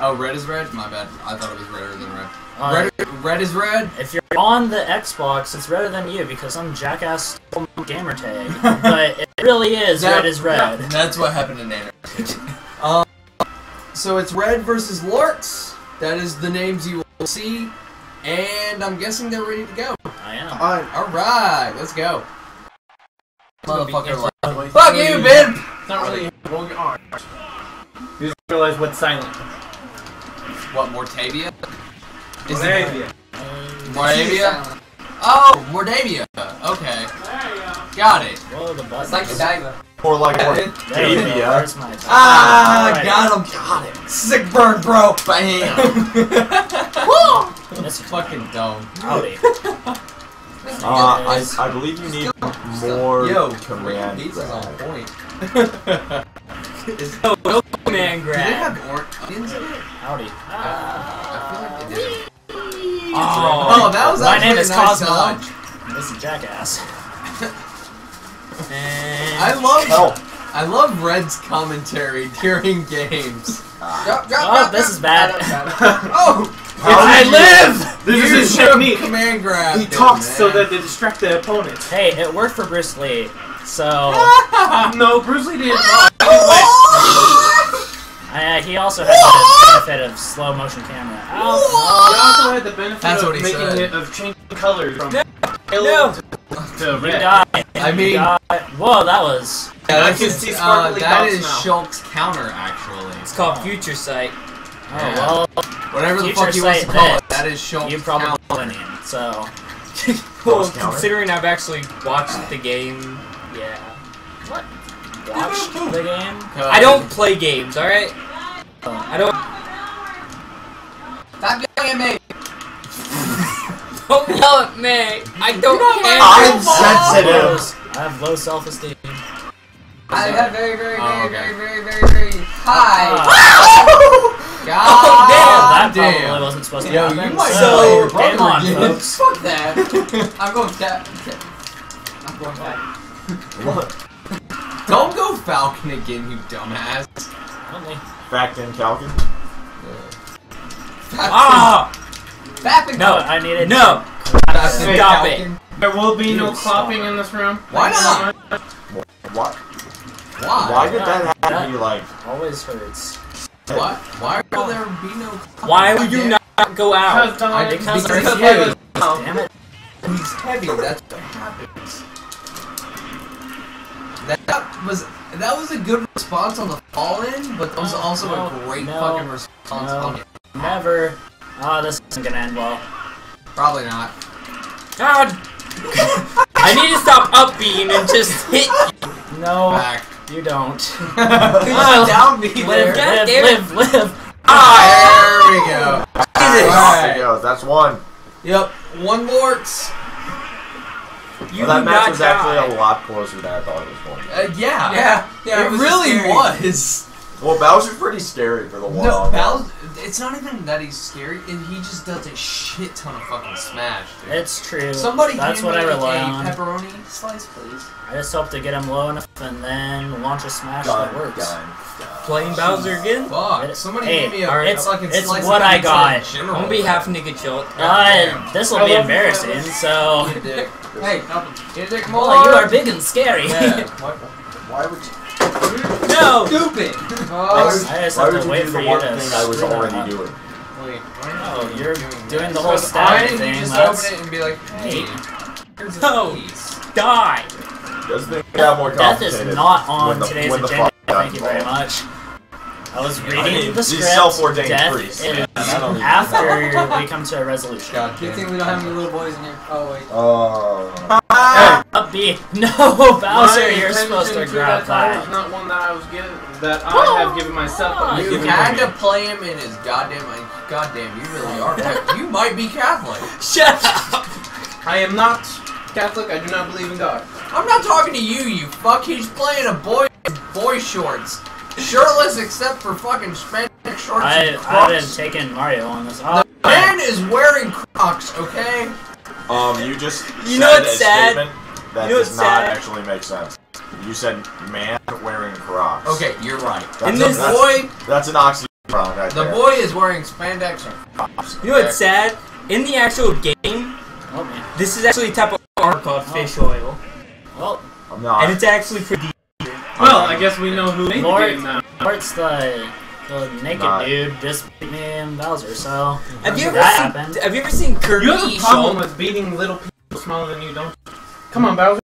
Oh, red is red? My bad. I thought it was redder than red. Uh, red, red is red? If you're on the Xbox, it's redder than you because some jackass stole my gamer tag. but it really is That- red is red. That's what happened in Nanner. um, so it's red versus Lorks. That is the names you will see. And I'm guessing they're ready to go. I am. Alright. Alright, let's go. Motherfucker, like, fuck you, Ben! It's not really roll your R. You just realize what's silent. What, Mortavia? Is There it you Moravia? Oh, Mordavia. Okay. Got it. Whoa, the button. It's like Godiva. Or like There we go. Mortavia. My Ah, Alright. got him. Got it. Sick burn, bro. Bam. That's Fucking dumb. howdy. Uh, I, I believe you need more Yo, command pizza's on point. Is, go. No man do they grab. have orange in it? Howdy. I feel like they oh. did. Oh, Oh, that was my name is nice Cosmo. dodge. This is Jackass. I love Help! I love Red's commentary during games. Drop, drop, Oh, drop, this drop. is bad. Oh, I live! This you is his should've technique. Command grab. He talks so that they distract the opponent. Hey, it worked for Bruce Lee. So, no, Bruce Lee didn't. Oh! Uh, he also had the benefit of slow motion camera. He also had the benefit That's of making said. it of changing colors from No. yellow to, to red. You died. I mean- died. Whoa, that was. Yeah, I that's can just- see uh, sparkly that dots is now. Shulk's counter, actually. It's called Future Sight. Oh, Yeah. well, Whatever the fuck you want to call it, that is Shulk's you probably counter. winning. So, Well, considering I've actually watched the game, yeah. what? Watched the game? I don't play games, alright? I don't. Stop yelling at me! Don't yell at me! I don't care! I'm Low- sensitive! I have low self-esteem. I have very, very, very, Oh, okay. very, very, very, very high. Ah. God Oh, that damn. probably wasn't supposed to Yo, happen. you might so, play your game on, again. folks. Fuck that. I'm going back. I'm going back. What? Don't go Falcon again, you dumbass. Only. Fact in Calkin? Ah! Back and No, I need it. No! That's the Stop Falcon. There will be no You clopping in this room. Why not? What? Why? Why did that have to That- be like... Always hurts. Why? Why will there be no? Why would you not go out? Because Don- Because Because of of you. you. Damn it. He's heavy. That's what happens. That was that was a good response on the fall in, but that was also No, a great no, fucking response no. on it. Never. Oh, this isn't gonna end well. Probably not. God! I need to stop upbeating and just hit you. No, Back. you don't. Oh, down me live, there. God live, live, live. Ah! There we go. Jesus. Off Alright. it goes. That's one. Yep. One Lorks. You Well, that match was die. actually a lot closer than I thought it was going to be. Uh, yeah. Yeah, yeah, it, it was really scary. was. Well, Bowser's pretty scary for the one No, on Bowser, it's not even that he's scary. and He just does a shit ton of fucking smash, dude. It's true. Somebody That's hand what I rely a on. pepperoni slice, please. I just hope to get him low enough and then launch a smash that works. Playing Bowser again? Fuck. It- Somebody hey, give me a, alright, a it's- fucking it's slice what I pizza got. in general. On behalf of Nigga Chill. Uh, this will be embarrassing, so. Get a dick. Hey, get a dick more. Oh, you are big and scary. Yeah. What? Why would you... No! Stupid. Why would, I just why have to wait for you one to thing I was already up. doing? Wait, why Oh, are you you're doing, doing the whole Why didn't thing. you just That's open it and be like, hey, here's a No. piece. Die! Does things got more Death is not on the, today's agenda. Thank you got very much. I was reading I mean, the script. self-ordained Death priests, is man, I don't even after we come to a resolution. God Good damn. thing we don't have any little boys in here. Oh, wait. Oh. Up B. No, Bowser, My you're supposed to to grab that time that. was not one that I was given, that I have given myself. but You had to to play him in his goddamn, like, goddamn, you really are. you might be Catholic. Shut up! I am not Catholic. I do not believe in God. I'm not talking to you, you fuck. He's playing a boy boy shorts. Shirtless except for fucking Spanish shorts I, I haven't taken Mario on this. Oh, The man is wearing Crocs, okay? Um, you just You know said what's a sad? statement that You know does what's not sad? actually make sense. You said man wearing Crocs. Okay, you're right. That's, In a, this that's, Boy, that's an oxymoron. wrong right The there. boy is wearing spandex and flops. You know what's sad? In the actual game, Oh this is actually a type of armor called oh. fish oil, Well, I'm not. and it's actually pretty. Well, I guess we know who made the Lord, game now. Lord's the the naked Nah. dude just beat me and Bowser. So Have you ever that seen? happened. Have you ever seen Kirby You have a problem with beating little people smaller than you, don't you? Come on, Bowser.